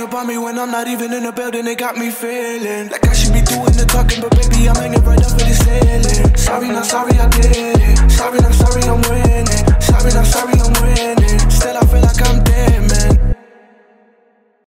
about me when I'm not even in the building. It got me feeling like I should be doing the talking, but baby, I'm hanging right up for the ceiling. Sorry, not sorry, I did.